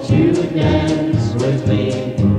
won't you dance with me?